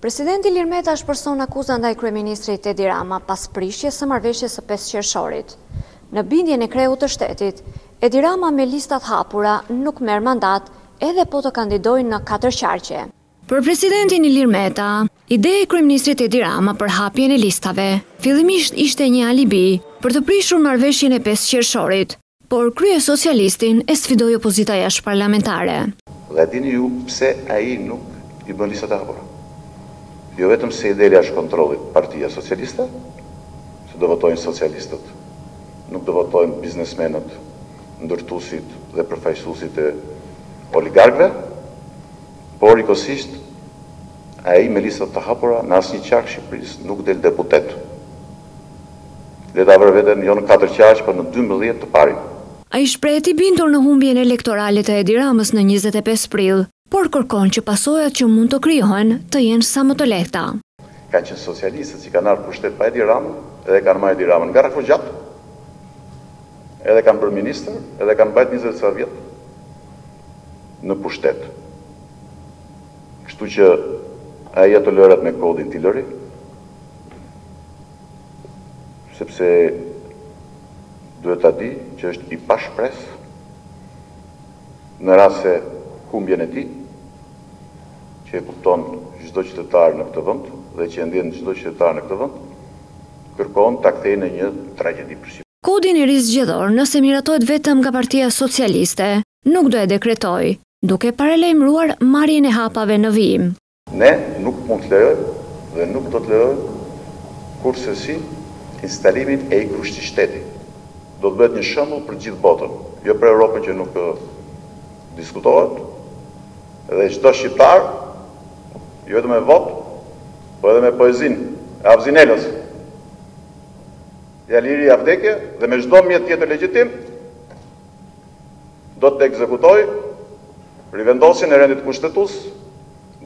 Presidenti Ilir Meta ashpërson akuza ndaj kryeministrit Edi Rama pas prishjes së marrëveshjes së 5 qershorit. Në bindjen e kreut të shtetit, Edi Rama me listat hapura nuk merr mandat edhe po të kandidojë në katër qarqe. Për presidentin Ilir Meta, ideja e kryeministrit Edi Rama për hapjen e listave, fillimisht ishte një alibi për të prishur marrëveshjen e 5 qershorit, Por kryesocialistin e sfidoi opozita jashtëparlamentare. Dhe a dini ju pse ai nuk i bën lista të hapura? Jo vetëm se i del jashtë kontrollit Partia Socialiste, se do votojnë socialistët, nuk do votojnë biznesmenët, ndërtuesit dhe përfaqësuesit e oligarkëve, por njëkohësisht ai me lista të hapura në asnjë qark të Shqipërisë nuk del deputet. Le ta vërë veten jo në katër qarqe, por në dymbëdhjetë të parin. Ai shprehet i bindur në humbjen elektorale të Edi Ramës në njëzet e pesë prill, por kërkon që pasojat që mund të krijohen të jenë sa më të lehta. Kanë qenë socialistët që kanë marrë pushtet pa Edi Ramën dhe e kanë marrë Edi Ramën nga refugjat, edhe e kanë bërë ministër, edhe e kanë mbajt njëzet e ca vjet në pushtet. Kështu që ai t'i lërë lojërat me kodin, t'i lërë sepse duhet ta di që është i pashpresë në rast se humbjen e tij, që e kupton çdo qytetar në këtë vend dhe që e ndjen çdo qytetar në këtë vend, kërkon ta kthejë në një tragjedi për Shqipërinë. Kodin e ri zgjedhor, nëse miratohet vetëm nga Partia Socialiste, nuk do e dekretojë, duke paralajmëruar marrjen e hapave në vijim. Ne nuk mund të lejojmë dhe nuk do të lejojmë kurrsesi instalimin e një grushti shteti. Do të bëhet një shembull për të gjithë botën, jo për Europën që nuk diskutohet dhe çdo shqiptar, jo vetëm me votë, por edhe me poezinë e Avzi Nelës, Ja liri ja vdekje dhe me çdo mjet tjetër legjitim, do të ekzekutojë rivendosjen e rendit kushtetues,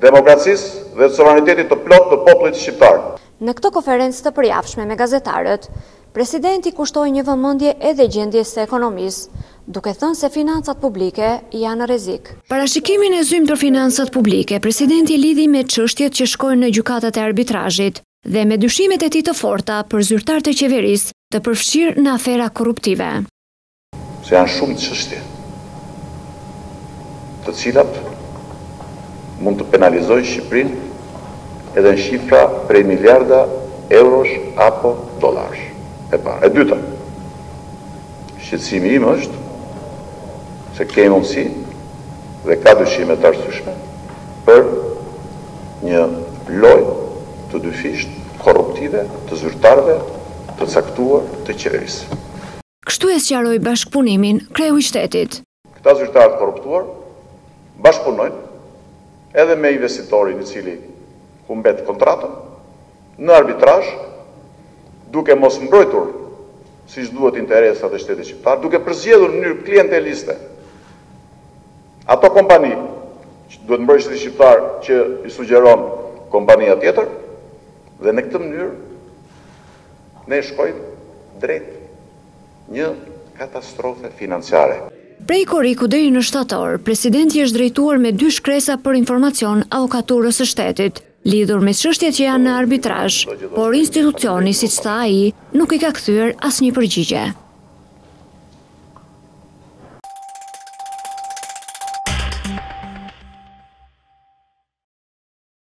demokracisë dhe sovranitetit të plotë të popullit shqiptar. Në këtë konferencë të përjavshme me gazetarët, presidenti i kushtoi një vëmendje edhe gjendjes së ekonomisë, duke thënë se financat publike janë në rrezik. Parashikimin e zymë për financat publike, presidenti e lidhi me çështjet që shkojnë në gjykatat e arbitrazhit dhe me dyshimet e tij të forta për zyrtarë të qeverisë të përfshirë në afera korruptive. Se janë shumë çështje të cilat mund të penalizojnë Shqipërinë edhe në shifra prej miliarda eurosh apo dollarësh. E para. E dyta, shqetësimi im është se ka mundësi dhe ka dyshime të arsyeshme për një lojë të dyfishtë korruptive të zyrtarëve të caktuar të qeverisë. Kështu e sqaroi bashkëpunimin kreu i shtetit. Këta zyrtarë të korruptuar bashkëpunojnë edhe me investitorin i cili humbet kontratën në arbitrazh duke mos mbrojtur siç duhet interesat e shtetit shqiptar, duke përzgjedhur në mënyrë klienteliste ato kompani që duhet të mbrojnë shtetin shqiptar që i sugjeron kompania tjetër dhe në këtë mënyrë Ne shkojmë drejt një katastrofe financiare. Prej korriku deri në shtator, Presidenti i është drejtuar me dy shkresa për informacion Avokaturës së Shtetit, lidhur me çështjet që janë në arbitrazh, por institucioni, siç tha ai, nuk i ka kthyer asnjë përgjigje.